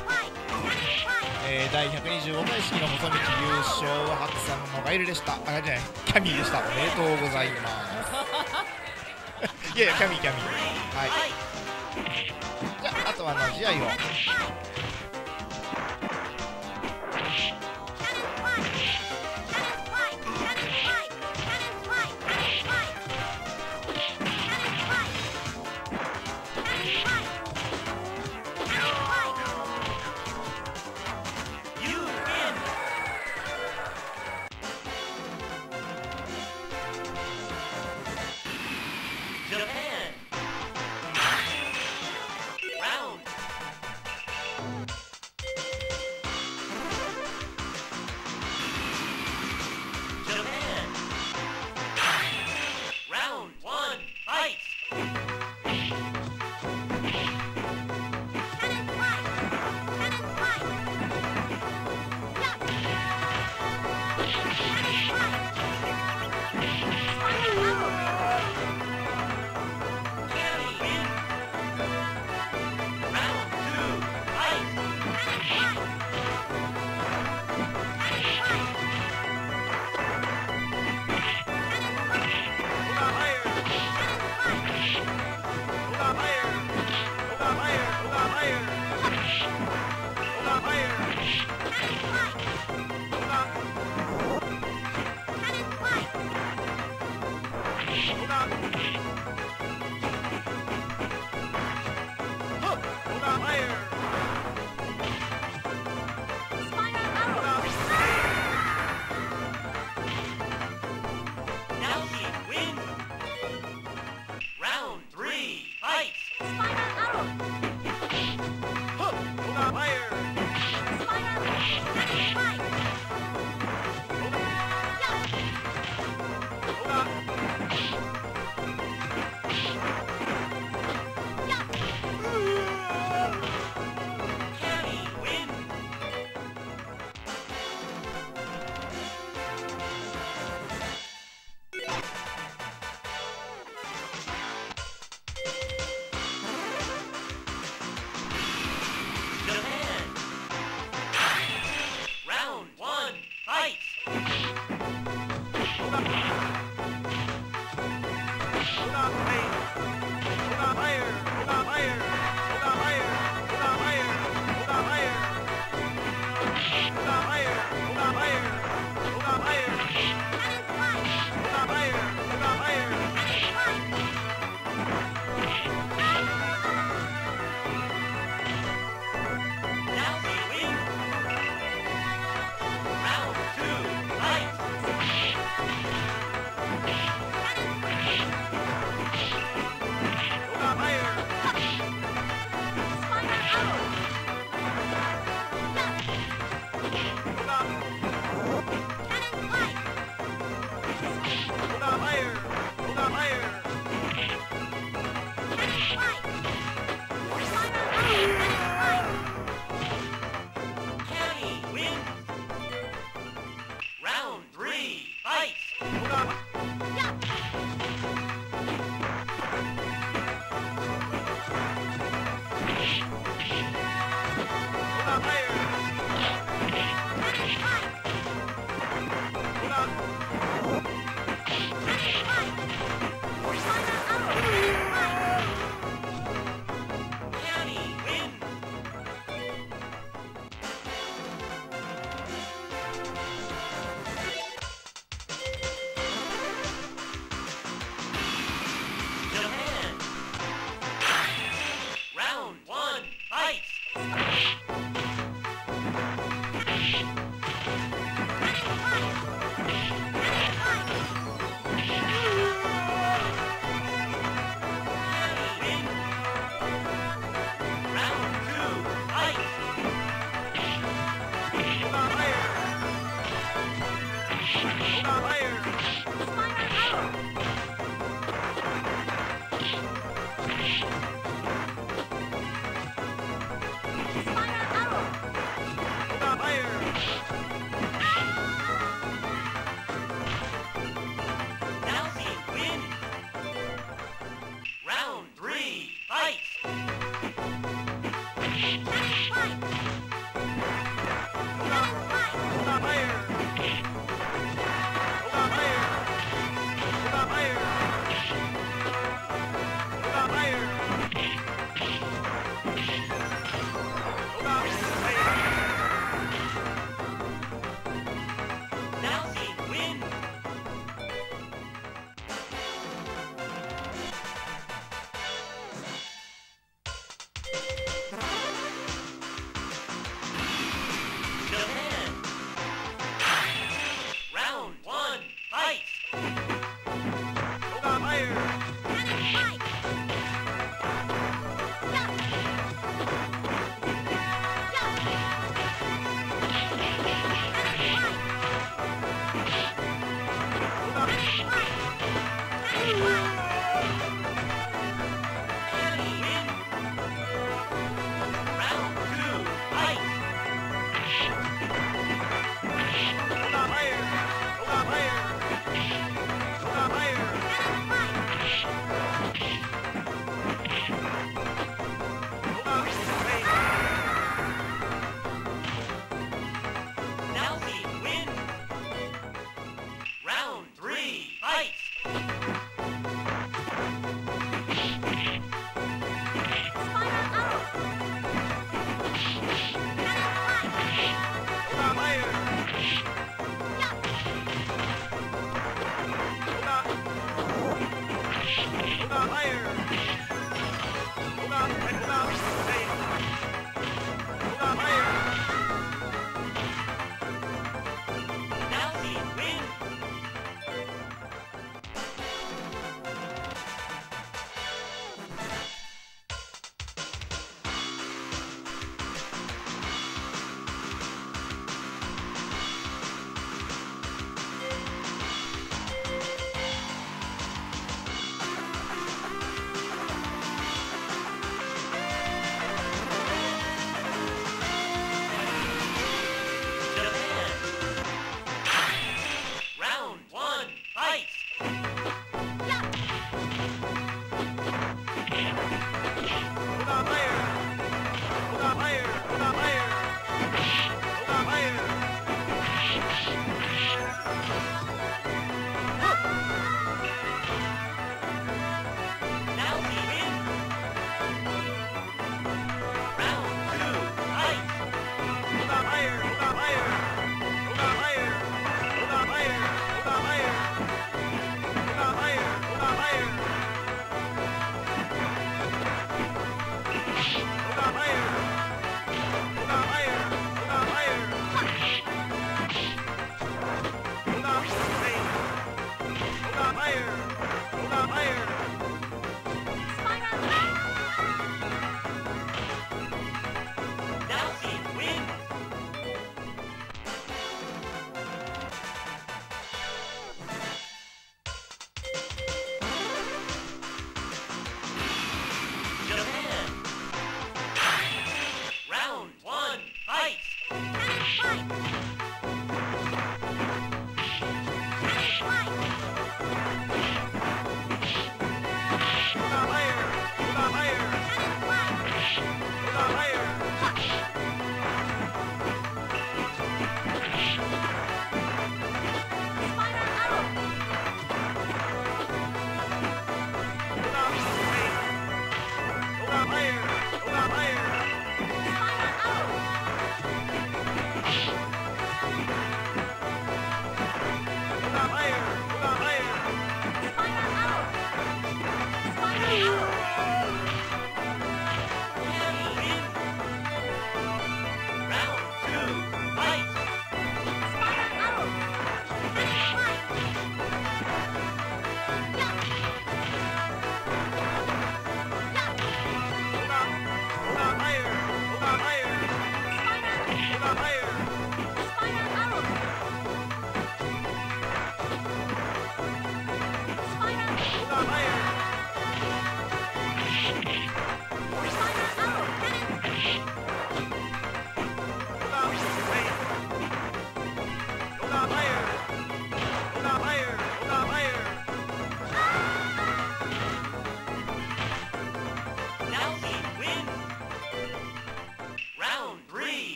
えー、第125回式の細道優勝はハクさんのガイルでした。あじゃない。キャミーでした。おめでとうございますいやいやキャミーキャミー。はい。じゃああとはあの試合を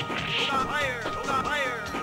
Hold on fire! Hold on fire!